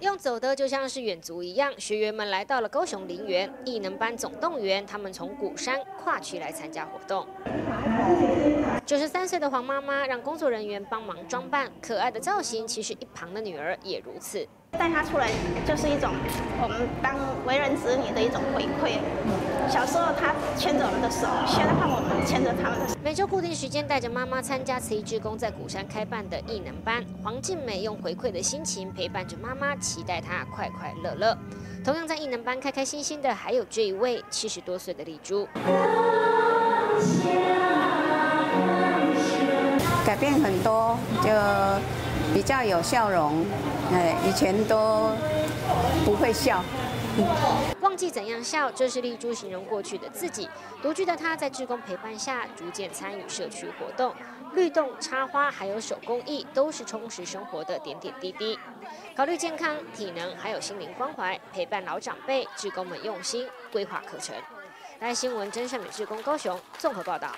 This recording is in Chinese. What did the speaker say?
用走的就像是远足一样，学员们来到了高雄林园艺能班总动员，他们从鼓山跨区来参加活动。九十三岁的黄妈妈让工作人员帮忙装扮，可爱的造型，其实一旁的女儿也如此。带她出来就是一种我们当为人子女的一种回馈。小时候她牵着我们的手，现在换我们牵着他们的手。每周固定时间带着妈妈参加慈义志工在鼓山开办的艺能班，黄静美用回馈的心情陪伴着妈妈，期待她快快乐乐。同样在艺能班开开心心的，还有这一位七十多岁的丽珠。改变很多，就比较有笑容。哎，以前都不会笑。忘记怎样笑，这是丽珠形容过去的自己。独居的她在志工陪伴下，逐渐参与社区活动，律动、插花，还有手工艺，都是充实生活的点点滴滴。考虑健康、体能，还有心灵关怀，陪伴老长辈，志工们用心规划课程。来新闻真善美志工高雄综合报道。